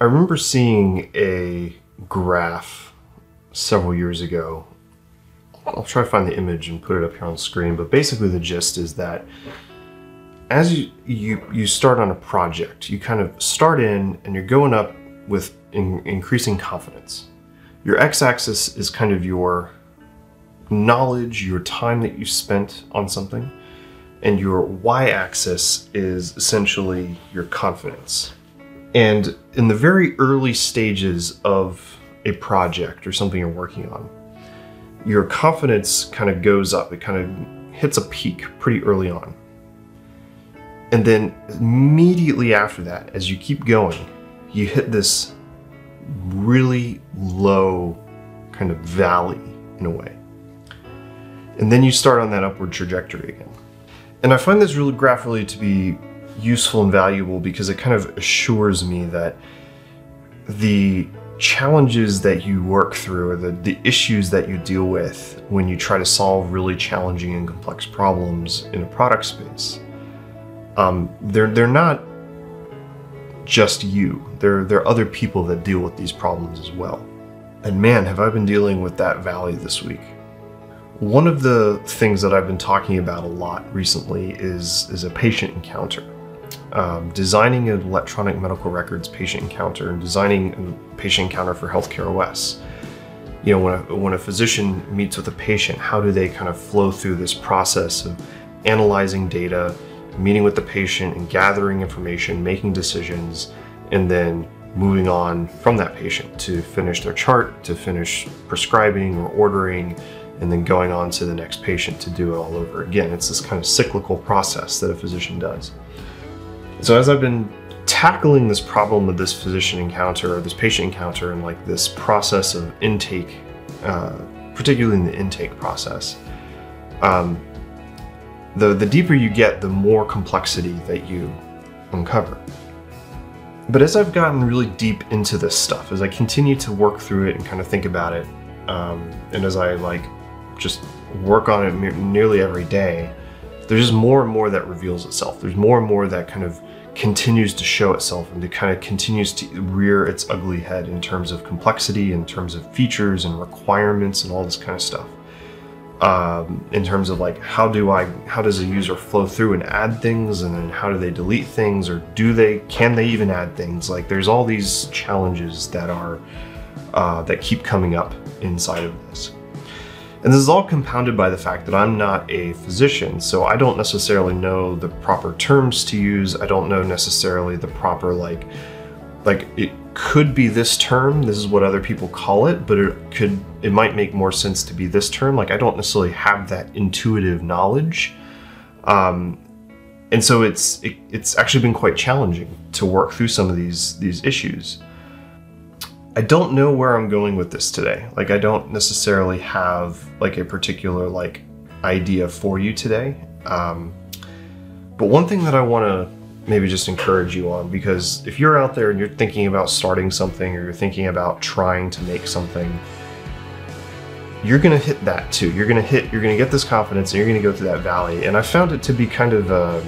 I remember seeing a graph several years ago. I'll try to find the image and put it up here on screen, but basically the gist is that as you, you, you start on a project, you kind of start in and you're going up with in, increasing confidence. Your x-axis is kind of your knowledge, your time that you spent on something, and your y-axis is essentially your confidence. And in the very early stages of a project or something you're working on, your confidence kind of goes up. It kind of hits a peak pretty early on. And then immediately after that, as you keep going, you hit this really low kind of valley in a way. And then you start on that upward trajectory again. And I find this really graph really to be useful and valuable because it kind of assures me that the challenges that you work through or the, the issues that you deal with when you try to solve really challenging and complex problems in a product space um, they're they're not just you. There there are other people that deal with these problems as well. And man, have I been dealing with that valley this week. One of the things that I've been talking about a lot recently is is a patient encounter. Um, designing an electronic medical records patient encounter and designing a patient encounter for Healthcare OS. You know, when a, when a physician meets with a patient, how do they kind of flow through this process of analyzing data, meeting with the patient and gathering information, making decisions, and then moving on from that patient to finish their chart, to finish prescribing or ordering, and then going on to the next patient to do it all over again. It's this kind of cyclical process that a physician does. So as I've been tackling this problem of this physician encounter or this patient encounter and like this process of intake, uh, particularly in the intake process, um, the, the deeper you get, the more complexity that you uncover. But as I've gotten really deep into this stuff, as I continue to work through it and kind of think about it, um, and as I like just work on it nearly every day, there's just more and more that reveals itself. There's more and more that kind of continues to show itself and to kind of continues to rear its ugly head in terms of complexity, in terms of features and requirements and all this kind of stuff. Um, in terms of like how do I how does a user flow through and add things and then how do they delete things or do they can they even add things? Like there's all these challenges that are uh, that keep coming up inside of this and this is all compounded by the fact that I'm not a physician so I don't necessarily know the proper terms to use. I don't know necessarily the proper like like it could be this term this is what other people call it but it could it might make more sense to be this term. Like i don't necessarily have that intuitive knowledge. Um, and so it's it, it's actually been quite challenging to work through some of these these issues i don't know where i'm going with this today. Like i don't necessarily have like a particular like idea for you today. Um, but one thing that i want to maybe just encourage you on because if you're out there and you're thinking about starting something or you're thinking about trying to make something you're going to hit that too. You're going to hit you're going to get this confidence and you're going to go through that valley. And i found it to be kind of a,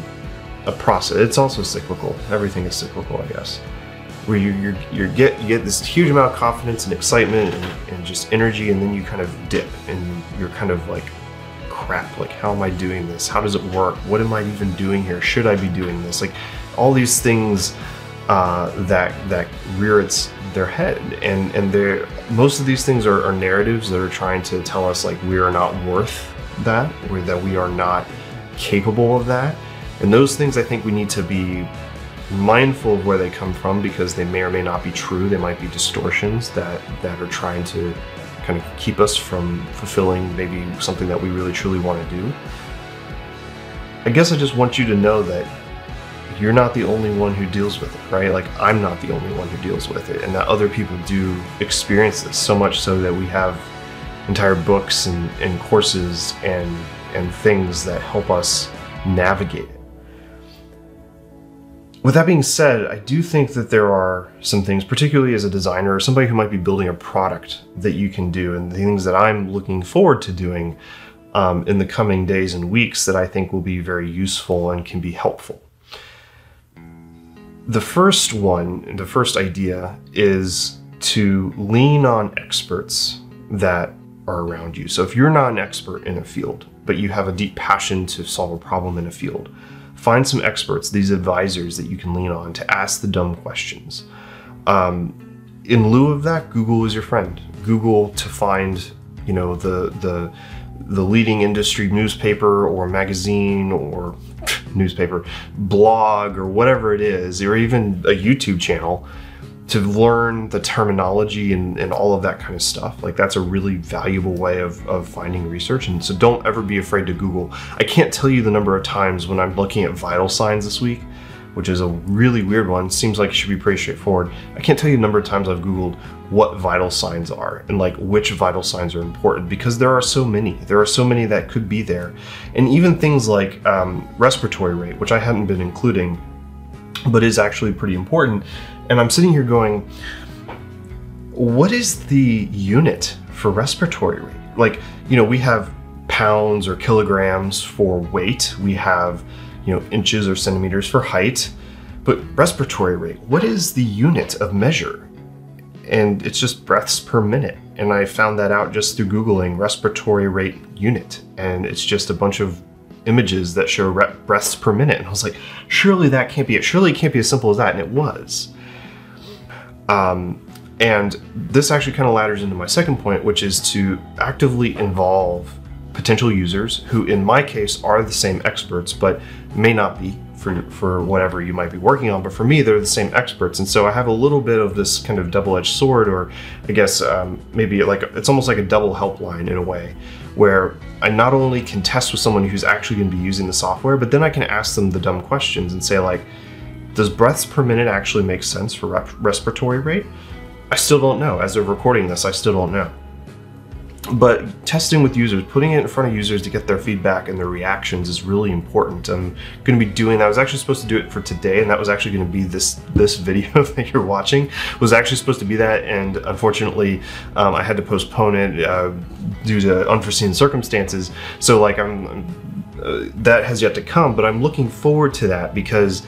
a process. It's also cyclical. Everything is cyclical i guess where you you you get you get this huge amount of confidence and excitement and, and just energy and then you kind of dip and you're kind of like crap, like how am I doing this? How does it work? What am I even doing here? Should I be doing this? Like all these things uh, that that rear its their head, and and they most of these things are, are narratives that are trying to tell us like we are not worth that, or that we are not capable of that, and those things I think we need to be mindful of where they come from because they may or may not be true. They might be distortions that that are trying to kind of keep us from fulfilling maybe something that we really truly want to do. I guess I just want you to know that you're not the only one who deals with it, right? Like I'm not the only one who deals with it, and that other people do experience this so much so that we have entire books and, and courses and and things that help us navigate it. With that being said, I do think that there are some things, particularly as a designer or somebody who might be building a product that you can do, and the things that I'm looking forward to doing um, in the coming days and weeks that I think will be very useful and can be helpful. the first one, the first idea is to lean on experts that are around you. So if you're not an expert in a field, but you have a deep passion to solve a problem in a field, find some experts, these advisors that you can lean on to ask the dumb questions. Um, in lieu of that, Google is your friend. Google to find, you know, the the the leading industry newspaper or magazine or newspaper blog or whatever it is, or even a YouTube channel to learn the terminology and, and all of that kind of stuff. Like that's a really valuable way of, of finding research. And so don't ever be afraid to Google. I can't tell you the number of times when I'm looking at vital signs this week, which is a really weird one. Seems like it should be pretty straightforward. I can't tell you the number of times I've Googled what vital signs are and like which vital signs are important because there are so many. There are so many that could be there. And even things like um, respiratory rate, which I hadn't been including, but is actually pretty important and I'm sitting here going, what is the unit for respiratory rate? Like, you know, we have pounds or kilograms for weight, we have, you know, inches or centimeters for height, but respiratory rate, what is the unit of measure? And it's just breaths per minute. And I found that out just through Googling respiratory rate unit. And it's just a bunch of images that show breaths per minute. And I was like, surely that can't be it. Surely it can't be as simple as that. And it was. Um, and this actually kind of ladders into my second point, which is to actively involve potential users who, in my case, are the same experts, but may not be for, for whatever you might be working on. But for me, they're the same experts. And so I have a little bit of this kind of double edged sword, or I guess um, maybe like it's almost like a double helpline in a way, where I not only can test with someone who's actually going to be using the software, but then I can ask them the dumb questions and say, like, does breaths per minute actually make sense for rep- respiratory rate? I still don't know. As of recording this, I still don't know. But testing with users, putting it in front of users to get their feedback and their reactions is really important. I'm going to be doing that. I was actually supposed to do it for today, and that was actually going to be this this video that you're watching was actually supposed to be that, and unfortunately, um, I had to postpone it uh, due to unforeseen circumstances. So like I'm, uh, that has yet to come, but I'm looking forward to that because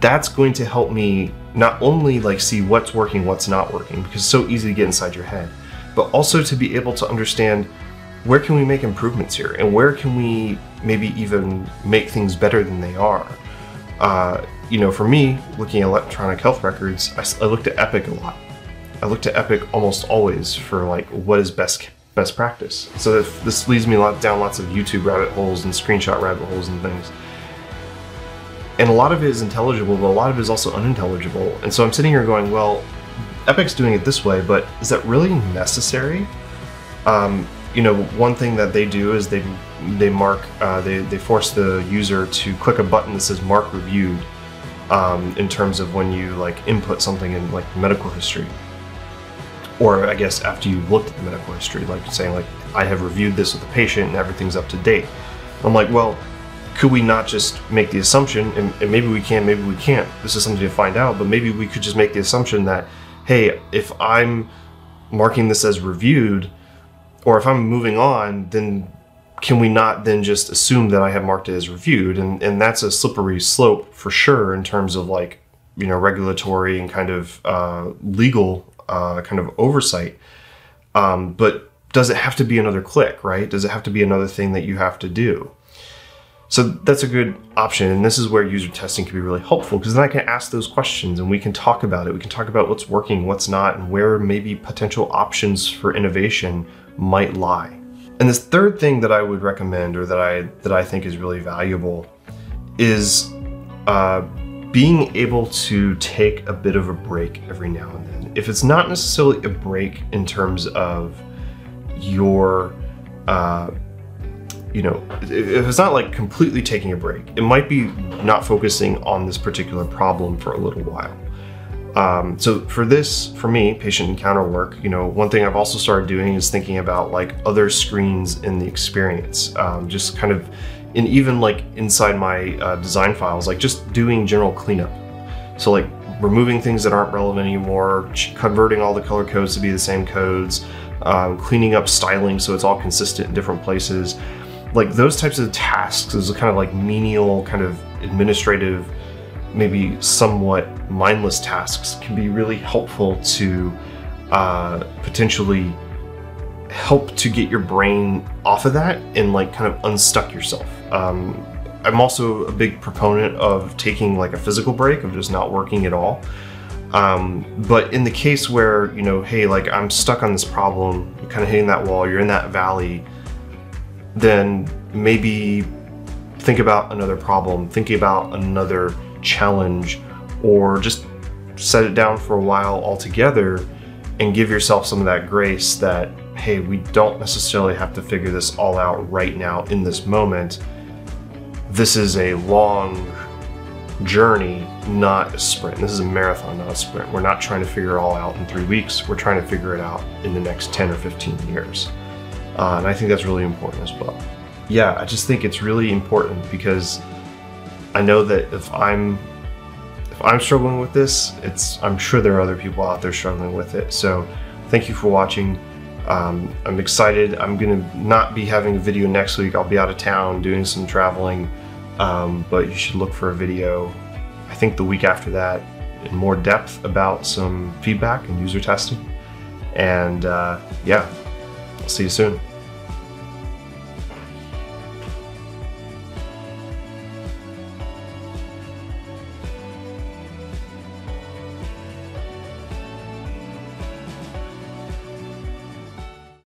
that's going to help me not only like see what's working, what's not working, because it's so easy to get inside your head, but also to be able to understand where can we make improvements here and where can we maybe even make things better than they are. Uh, you know, for me, looking at electronic health records, I, I looked at Epic a lot. I looked at Epic almost always for like what is best best practice. So this leads me down lots of YouTube rabbit holes and screenshot rabbit holes and things and a lot of it is intelligible, but a lot of it is also unintelligible. And so I'm sitting here going, well, Epic's doing it this way, but is that really necessary? Um, you know, one thing that they do is they they mark uh, they they force the user to click a button that says "mark reviewed" um, in terms of when you like input something in like medical history, or I guess after you looked at the medical history, like saying like I have reviewed this with the patient and everything's up to date. I'm like, well, could we not just make the assumption, and, and, maybe we can, maybe we can't, this is something to find out, but maybe we could just make the assumption that, hey, if I'm marking this as reviewed, or if I'm moving on, then can we not then just assume that I have marked it as reviewed? And, and that's a slippery slope for sure in terms of like, you know, regulatory and kind of uh, legal uh, kind of oversight. Um, but does it have to be another click, right? Does it have to be another thing that you have to do? So that's a good option. And this is where user testing can be really helpful because then I can ask those questions and we can talk about it. We can talk about what's working, what's not, and where maybe potential options for innovation might lie. And this third thing that I would recommend or that I that I think is really valuable is uh, being able to take a bit of a break every now and then. If it's not necessarily a break in terms of your uh, you know, if it's not like completely taking a break, it might be not focusing on this particular problem for a little while. Um, so for this, for me, patient encounter work, you know, one thing I've also started doing is thinking about like other screens in the experience, um, just kind of, and even like inside my uh, design files, like just doing general cleanup. So like removing things that aren't relevant anymore, converting all the color codes to be the same codes, um, cleaning up styling so it's all consistent in different places like those types of tasks is kind of like menial kind of administrative maybe somewhat mindless tasks can be really helpful to uh, potentially help to get your brain off of that and like kind of unstuck yourself. Um, I'm also a big proponent of taking like a physical break of just not working at all. Um, but in the case where, you know, hey, like I'm stuck on this problem, you're kind of hitting that wall, you're in that valley, then maybe think about another problem, thinking about another challenge, or just set it down for a while altogether and give yourself some of that grace that, hey, we don't necessarily have to figure this all out right now in this moment. This is a long journey, not a sprint. This is a marathon, not a sprint. We're not trying to figure it all out in three weeks. We're trying to figure it out in the next 10 or 15 years. Uh, and I think that's really important as well. Yeah, I just think it's really important because I know that if I'm if I'm struggling with this, it's I'm sure there are other people out there struggling with it. So thank you for watching. Um, I'm excited. I'm gonna not be having a video next week. I'll be out of town doing some traveling, um, but you should look for a video. I think the week after that, in more depth about some feedback and user testing. And uh, yeah, I'll see you soon.